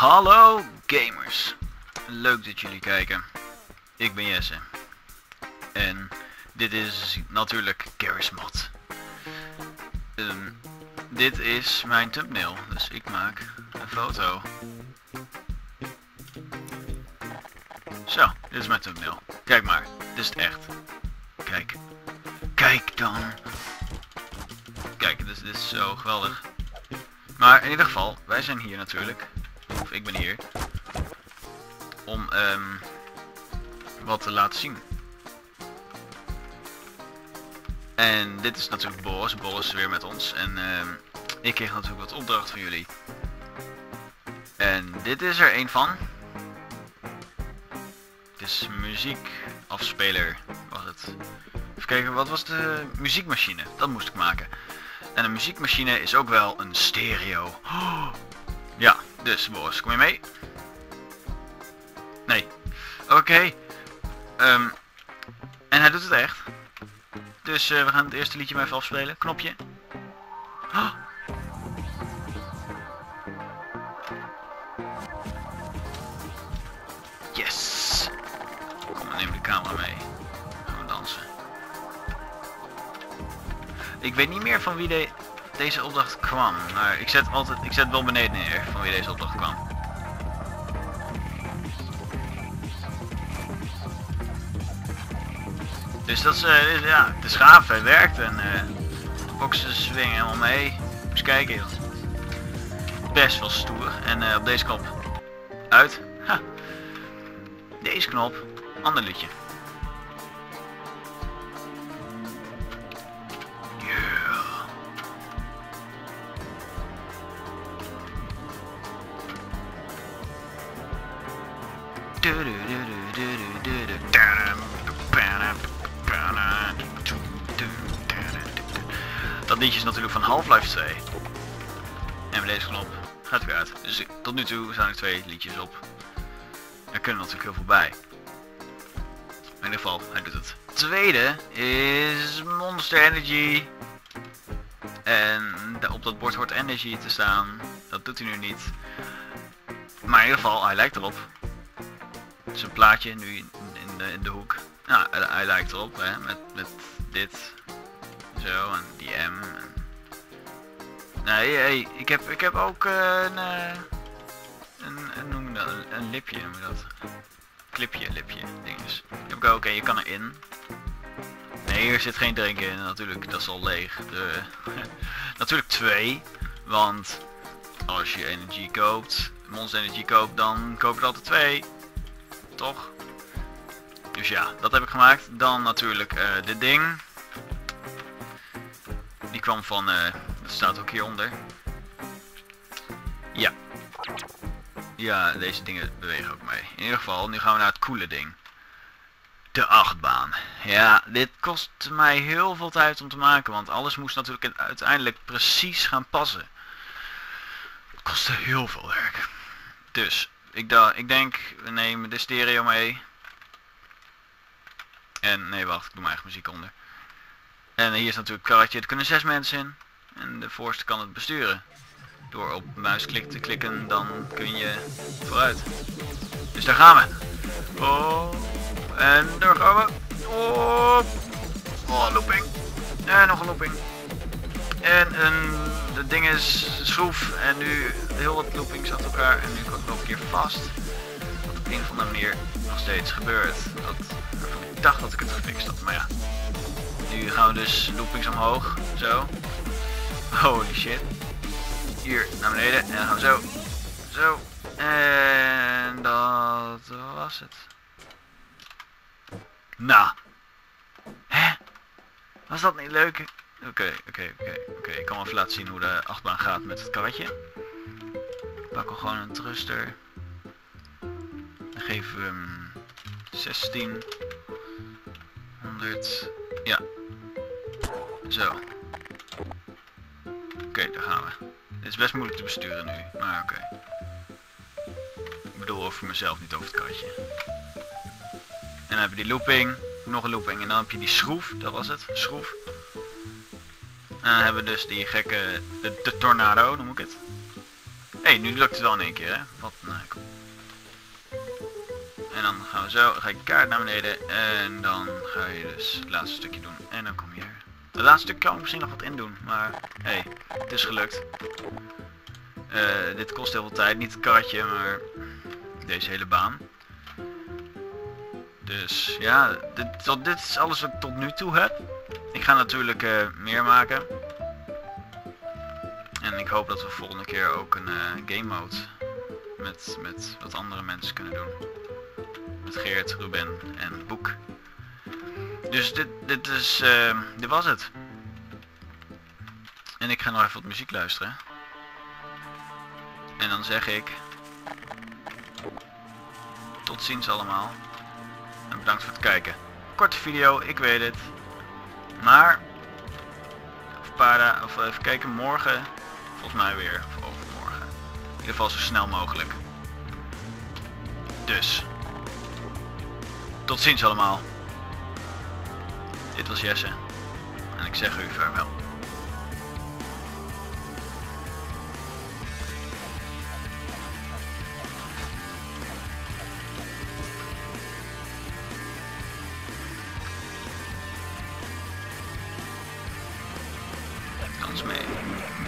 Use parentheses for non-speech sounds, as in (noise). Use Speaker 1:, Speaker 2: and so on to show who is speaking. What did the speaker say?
Speaker 1: Hallo gamers. Leuk dat jullie kijken. Ik ben Jesse. En dit is natuurlijk Mod. Ehm, dit is mijn thumbnail. Dus ik maak een foto. Zo, dit is mijn thumbnail. Kijk maar, dit is het echt. Kijk. Kijk dan. Kijk, dit is zo geweldig. Maar in ieder geval, wij zijn hier natuurlijk. Of ik ben hier. Om ehm, wat te laten zien. En dit is natuurlijk Boris. Boris is weer met ons. En ehm, ik kreeg natuurlijk wat opdracht van jullie. En dit is er een van. Het is muziekafspeler was het. Even kijken, wat was de muziekmachine? Dat moest ik maken. En een muziekmachine is ook wel een stereo. (gasps) Ja, dus Boris, kom je mee? Nee. Oké. Ehm, en hij doet het echt. Dus eh, we gaan het eerste liedje maar even afspelen. Knopje. Oh. Yes. Kom, dan neem de camera mee. Gaan we dansen. Ik weet niet meer van wie de, deze opdracht kwam. Maar ik zet altijd, ik zet wel beneden neer van wie deze opdracht kwam. Dus dat is, uh, ja, is gaaf, het werkt en uh, de boxen swingen helemaal mee. Eens kijken. Best wel stoer. En uh, op deze knop uit. Ha. Deze knop, ander liedje. Dat liedje is natuurlijk van Half-Life 2. En met deze knop gaat weer uit. Dus tot nu toe staan er twee liedjes op. Er kunnen natuurlijk heel veel bij. In ieder geval, hij doet het. Tweede is Monster Energy. En op dat bord hoort Energy te staan. Dat doet hij nu niet. Maar in ieder geval, hij lijkt erop. Zijn plaatje nu in de, in de hoek. Nou, hij lijkt erop, hè, met, met dit. Zo, en die M. Nee, hey, ik, heb, ik heb ook uh, een, uh, een, een, noem dat, een, een lipje, noem je dat. Clipje, lipje, dinges. Heb ik en je kan erin. Nee, hier zit geen drinken in, natuurlijk, dat is al leeg. De, (laughs) natuurlijk twee, want als je energie koopt, Monster Energy koopt, dan koop je altijd twee. Toch? Dus ja, dat heb ik gemaakt. Dan natuurlijk uh, dit ding. Die kwam van, uh, dat staat ook hieronder. Ja. Ja, deze dingen bewegen ook mee. In ieder geval, nu gaan we naar het coole ding. De achtbaan. Ja, dit kost mij heel veel tijd om te maken, want alles moest natuurlijk uiteindelijk precies gaan passen. Het kostte heel veel werk. Dus, ik, ik denk, we nemen de stereo mee. En nee, wacht, ik doe mijn eigen muziek onder. En hier is natuurlijk een karretje, er kunnen zes mensen in. En de voorste kan het besturen. Door op muisklik te klikken, dan kun je vooruit. Dus daar gaan we. Oh, en daar gaan we. Oh, oh looping. En nog een looping. En een, het ding is schroef en nu heel wat loopings achter elkaar. En nu kan ik nog een keer vast. Wat op een of andere manier nog steeds gebeurt. Dat, ik dacht dat ik het gefixt had, maar ja. Nu gaan we dus loopings omhoog. Zo. Holy shit. Hier naar beneden. En dan gaan we zo. Zo. En dat was het. Nou. Hè? Was dat niet leuk? Oké, oké, oké, oké. Ik kan wel even laten zien hoe de achtbaan gaat met het karretje. Ik pak gewoon een thruster. Dan geven we hem 16. 100. Ja. Zo. Oké, daar gaan we. Dit is best moeilijk te besturen nu, maar oké. Ik bedoel over mezelf, niet over het karretje. En dan heb je die looping, nog een looping en dan heb je die schroef, dat was het, schroef. Dan hebben we dus die gekke, de, tornado noem ik het. hey, nu lukt het wel in één keer, hè? Wat eikel. En dan gaan we zo, ga je kaart naar beneden en dan ga je dus het laatste stukje doen. En dan kom je hier. Het laatste stuk kan ik misschien nog wat in doen, maar hey, het is gelukt. Eh, dit kost heel veel tijd, niet het karretje, maar deze hele baan. Dus ja, dit, tot, dit is alles wat ik tot nu toe heb. Ik ga natuurlijk eh, meer maken. En ik hoop dat we volgende keer ook een eh, game mode met, met wat andere mensen kunnen doen. Met Geert, Ruben en Boek. Dus dit, dit, is, uh, dit was het. En ik ga nog even wat muziek luisteren. En dan zeg ik... Tot ziens allemaal. En bedankt voor het kijken. Korte video, ik weet het. Maar... Of, dagen, of even kijken, morgen... Volgens mij weer, of overmorgen. In ieder geval zo snel mogelijk. Dus. Tot ziens allemaal. Dit was Jesse. En ik zeg u vaarwel. Dans mee.